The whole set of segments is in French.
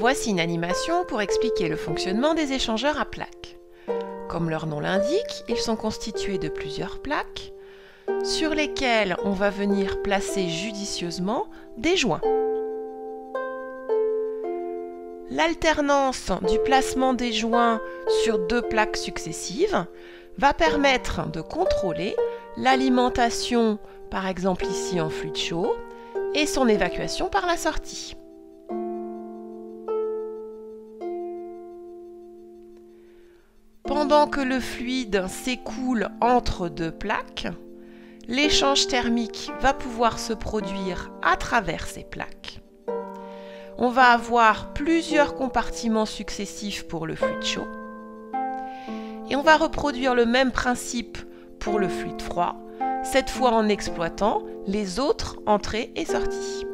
Voici une animation pour expliquer le fonctionnement des échangeurs à plaques. Comme leur nom l'indique, ils sont constitués de plusieurs plaques sur lesquelles on va venir placer judicieusement des joints. L'alternance du placement des joints sur deux plaques successives va permettre de contrôler l'alimentation, par exemple ici en fluide chaud, et son évacuation par la sortie. Pendant que le fluide s'écoule entre deux plaques, l'échange thermique va pouvoir se produire à travers ces plaques on va avoir plusieurs compartiments successifs pour le fluide chaud. Et on va reproduire le même principe pour le fluide froid, cette fois en exploitant les autres entrées et sorties.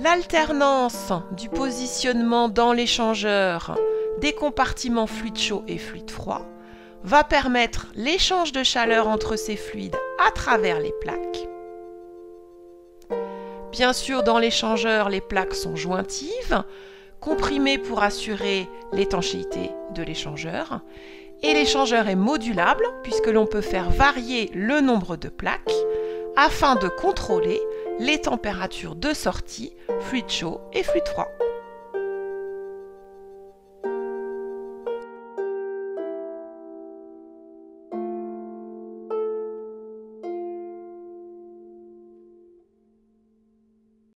L'alternance du positionnement dans l'échangeur des compartiments fluide chaud et fluide froid va permettre l'échange de chaleur entre ces fluides à travers les plaques Bien sûr, dans l'échangeur, les plaques sont jointives, comprimées pour assurer l'étanchéité de l'échangeur. Et l'échangeur est modulable puisque l'on peut faire varier le nombre de plaques afin de contrôler les températures de sortie, fluide chaud et fluide froid.